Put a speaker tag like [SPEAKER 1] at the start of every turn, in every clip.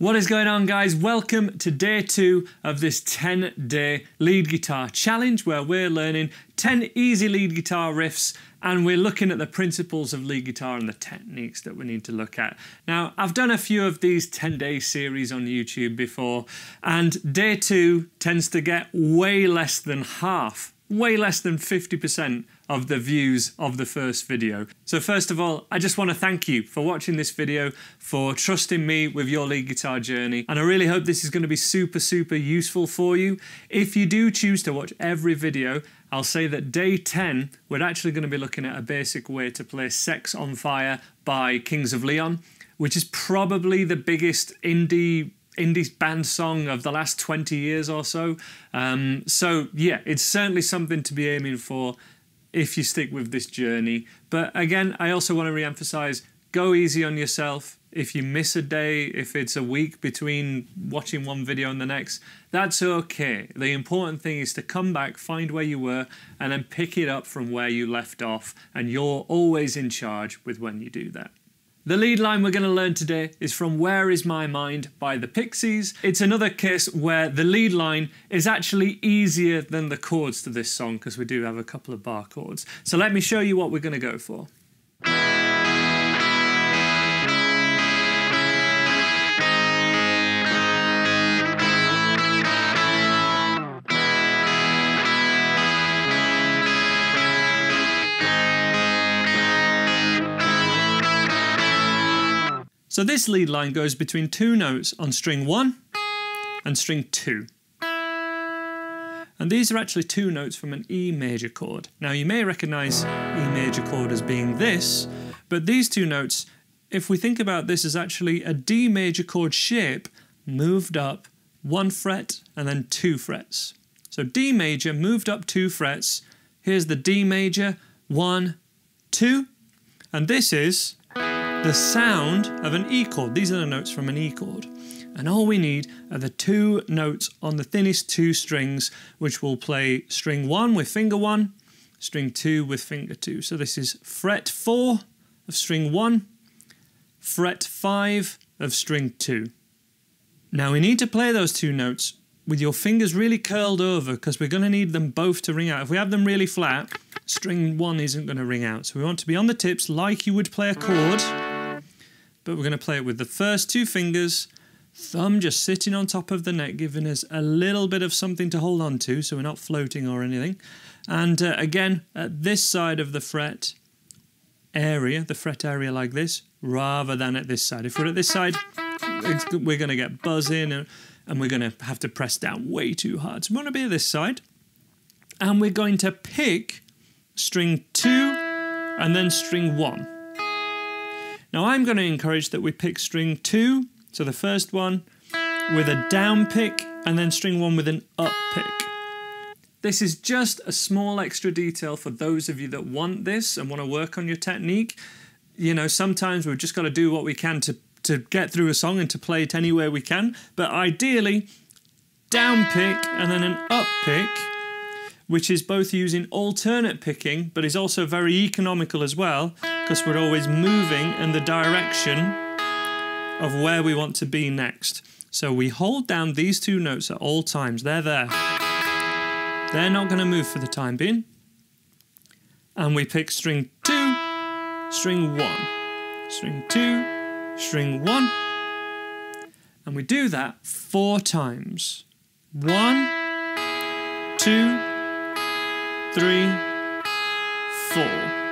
[SPEAKER 1] What is going on, guys? Welcome to day two of this 10 day lead guitar challenge where we're learning 10 easy lead guitar riffs and we're looking at the principles of lead guitar and the techniques that we need to look at. Now, I've done a few of these 10 day series on YouTube before, and day two tends to get way less than half, way less than 50% of the views of the first video. So first of all, I just want to thank you for watching this video, for trusting me with your lead guitar journey, and I really hope this is going to be super, super useful for you. If you do choose to watch every video, I'll say that day 10, we're actually going to be looking at a basic way to play Sex on Fire by Kings of Leon, which is probably the biggest indie indie band song of the last 20 years or so. Um, so yeah, it's certainly something to be aiming for if you stick with this journey. But again, I also want to re emphasize go easy on yourself. If you miss a day, if it's a week between watching one video and the next, that's okay. The important thing is to come back, find where you were, and then pick it up from where you left off. And you're always in charge with when you do that. The lead line we're going to learn today is from Where Is My Mind by the Pixies. It's another case where the lead line is actually easier than the chords to this song because we do have a couple of bar chords. So let me show you what we're going to go for. So this lead line goes between two notes on string 1 and string 2. And these are actually two notes from an E major chord. Now you may recognise E major chord as being this, but these two notes, if we think about this as actually a D major chord shape moved up one fret and then two frets. So D major moved up two frets. Here's the D major, one, two, and this is the sound of an E chord. These are the notes from an E chord. And all we need are the two notes on the thinnest two strings, which will play string one with finger one, string two with finger two. So this is fret four of string one, fret five of string two. Now we need to play those two notes with your fingers really curled over because we're going to need them both to ring out. If we have them really flat, string one isn't going to ring out. So we want to be on the tips like you would play a chord but we're going to play it with the first two fingers, thumb just sitting on top of the neck, giving us a little bit of something to hold on to so we're not floating or anything. And uh, again, at this side of the fret area, the fret area like this, rather than at this side. If we're at this side, we're going to get buzzing and, and we're going to have to press down way too hard. So we want to be at this side. And we're going to pick string two and then string one. Now I'm going to encourage that we pick string 2, so the first one, with a down pick and then string 1 with an up pick. This is just a small extra detail for those of you that want this and want to work on your technique. You know, sometimes we've just got to do what we can to, to get through a song and to play it anywhere we can, but ideally, down pick and then an up pick which is both using alternate picking but is also very economical as well because we're always moving in the direction of where we want to be next. So we hold down these two notes at all times. They're there. They're not going to move for the time being. And we pick string two, string one, string two, string one. And we do that four times. One, two, three, four.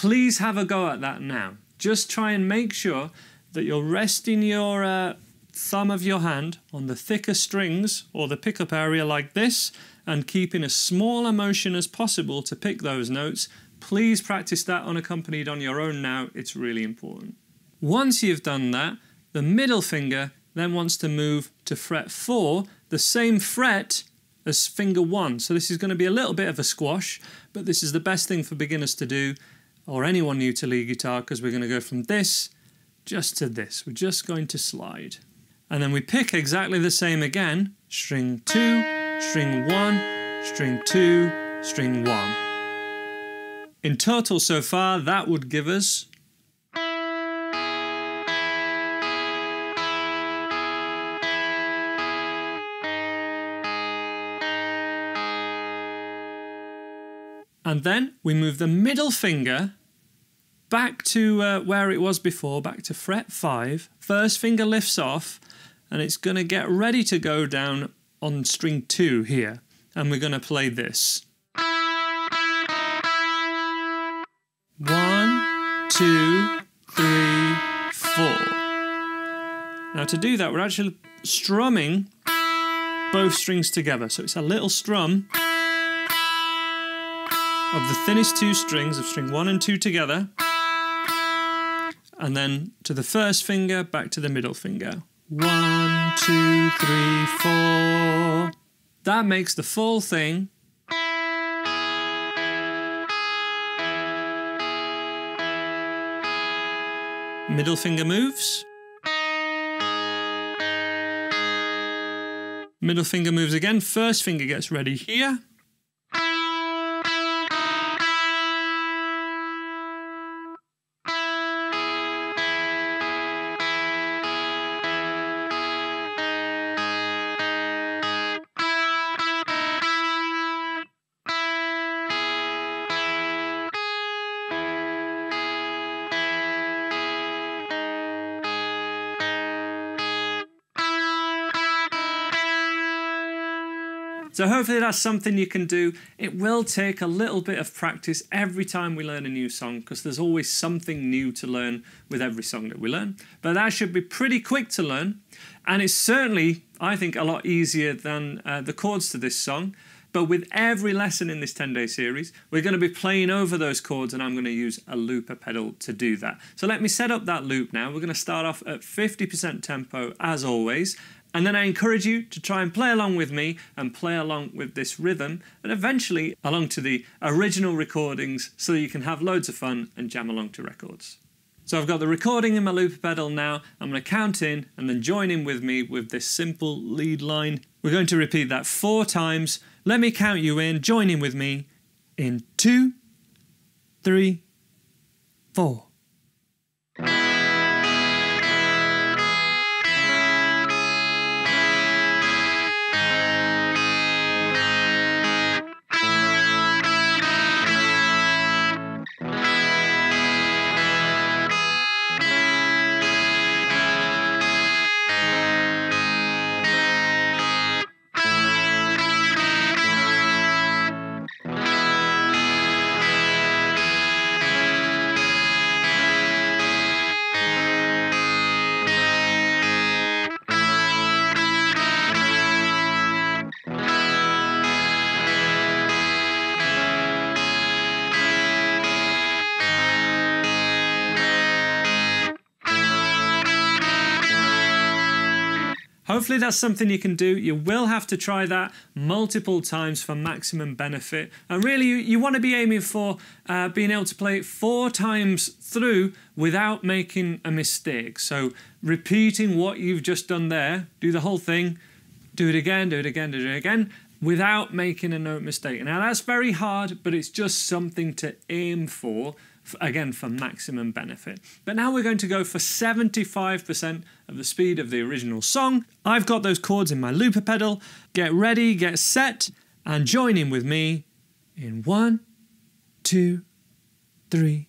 [SPEAKER 1] Please have a go at that now. Just try and make sure that you're resting your uh, thumb of your hand on the thicker strings or the pickup area like this and keeping as small a motion as possible to pick those notes. Please practice that unaccompanied on your own now, it's really important. Once you've done that, the middle finger then wants to move to fret 4, the same fret as finger 1. So this is going to be a little bit of a squash, but this is the best thing for beginners to do or anyone new to lead guitar because we're going to go from this just to this. We're just going to slide. And then we pick exactly the same again. String 2, string 1, string 2, string 1. In total so far that would give us And then we move the middle finger back to uh, where it was before, back to fret 5. First finger lifts off, and it's going to get ready to go down on string 2 here. And we're going to play this. One, two, three, four. Now to do that, we're actually strumming both strings together. So it's a little strum of the thinnest two strings of string one and two together. And then to the first finger, back to the middle finger. One, two, three, four. That makes the full thing Middle finger moves. Middle finger moves again. First finger gets ready here. So hopefully that's something you can do. It will take a little bit of practice every time we learn a new song because there's always something new to learn with every song that we learn. But that should be pretty quick to learn. And it's certainly, I think, a lot easier than uh, the chords to this song. But with every lesson in this 10 day series, we're going to be playing over those chords, and I'm going to use a looper pedal to do that. So let me set up that loop now. We're going to start off at 50% tempo as always, and then I encourage you to try and play along with me and play along with this rhythm and eventually along to the original recordings so that you can have loads of fun and jam along to records. So I've got the recording in my loop pedal now. I'm going to count in and then join in with me with this simple lead line. We're going to repeat that four times. Let me count you in. Join in with me in two, three, four. Hopefully, that's something you can do. You will have to try that multiple times for maximum benefit. And really, you, you want to be aiming for uh, being able to play it four times through without making a mistake. So, repeating what you've just done there, do the whole thing, do it again, do it again, do it again, without making a note mistake. Now, that's very hard, but it's just something to aim for again for maximum benefit. But now we're going to go for 75% of the speed of the original song. I've got those chords in my looper pedal. Get ready, get set, and join in with me in one, two, three,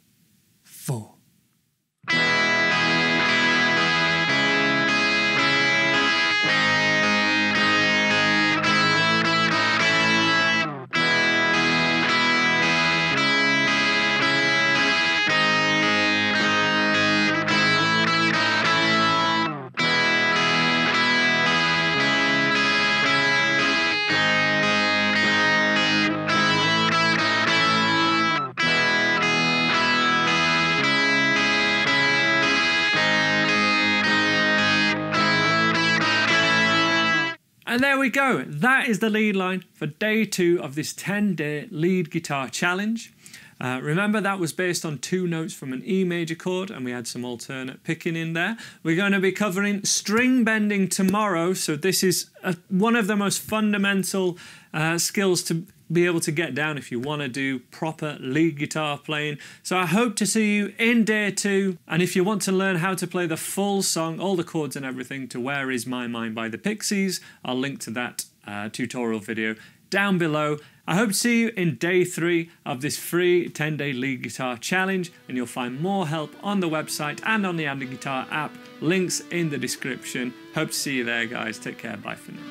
[SPEAKER 1] And there we go. That is the lead line for day two of this 10 day lead guitar challenge. Uh, remember, that was based on two notes from an E major chord, and we had some alternate picking in there. We're going to be covering string bending tomorrow, so this is a, one of the most fundamental uh, skills to be able to get down if you want to do proper lead guitar playing. So I hope to see you in day two. And if you want to learn how to play the full song, all the chords and everything to Where Is My Mind by the Pixies, I'll link to that uh, tutorial video down below. I hope to see you in day three of this free 10 day lead guitar challenge, and you'll find more help on the website and on the Andy Guitar app. Links in the description. Hope to see you there, guys. Take care. Bye for now.